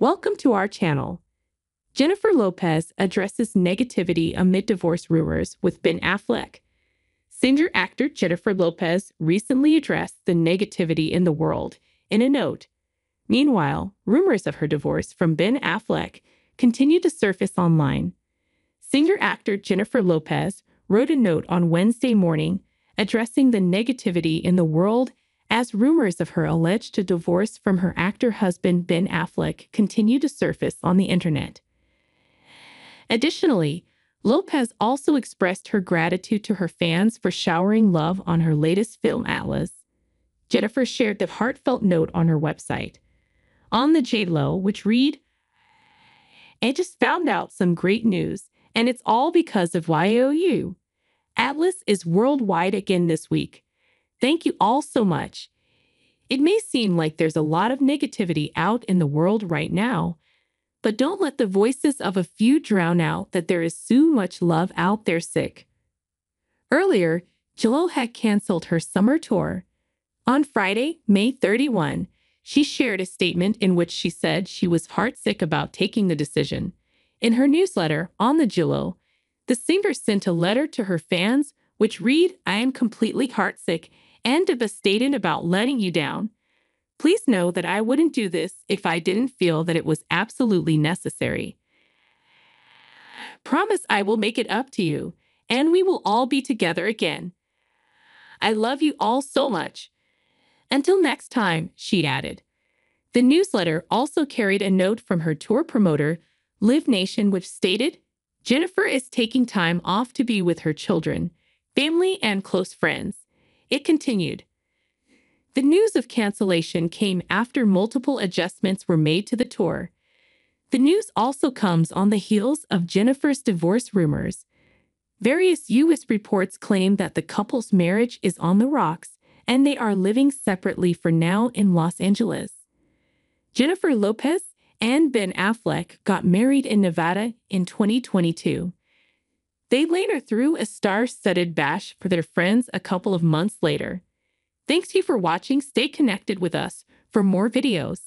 Welcome to our channel. Jennifer Lopez addresses negativity amid divorce rumors with Ben Affleck. Singer actor Jennifer Lopez recently addressed the negativity in the world in a note. Meanwhile, rumors of her divorce from Ben Affleck continue to surface online. Singer actor Jennifer Lopez wrote a note on Wednesday morning addressing the negativity in the world as rumors of her alleged divorce from her actor husband Ben Affleck continue to surface on the internet. Additionally, Lopez also expressed her gratitude to her fans for showering love on her latest film, Atlas. Jennifer shared the heartfelt note on her website. On the J-Lo, which read, I just found out some great news, and it's all because of YOU. Atlas is worldwide again this week. Thank you all so much. It may seem like there's a lot of negativity out in the world right now, but don't let the voices of a few drown out that there is so much love out there sick. Earlier, J-Lo had canceled her summer tour. On Friday, May 31, she shared a statement in which she said she was heartsick about taking the decision. In her newsletter on the J-Lo, the singer sent a letter to her fans which read, I am completely heartsick and devastated about letting you down. Please know that I wouldn't do this if I didn't feel that it was absolutely necessary. Promise I will make it up to you, and we will all be together again. I love you all so much. Until next time, she added. The newsletter also carried a note from her tour promoter, Live Nation, which stated Jennifer is taking time off to be with her children, family, and close friends. It continued. The news of cancellation came after multiple adjustments were made to the tour. The news also comes on the heels of Jennifer's divorce rumors. Various U.S. reports claim that the couple's marriage is on the rocks and they are living separately for now in Los Angeles. Jennifer Lopez and Ben Affleck got married in Nevada in 2022. They later threw a star studded bash for their friends a couple of months later. Thanks you for watching. Stay connected with us for more videos.